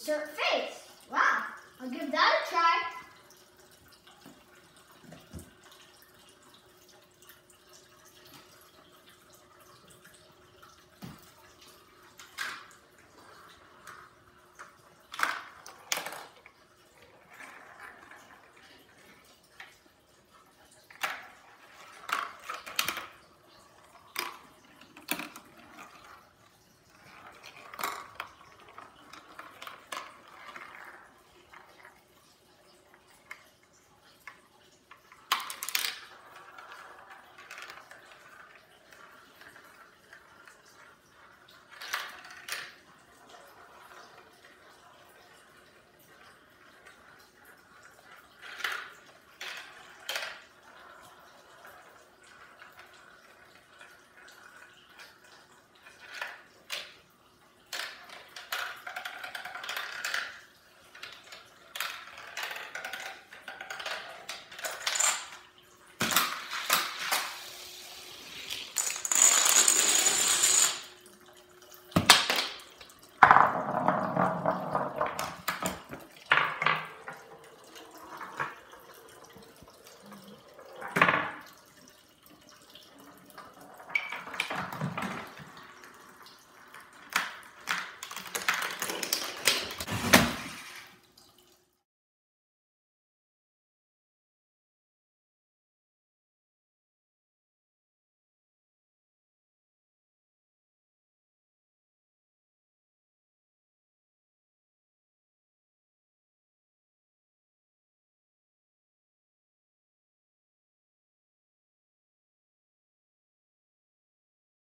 insert face.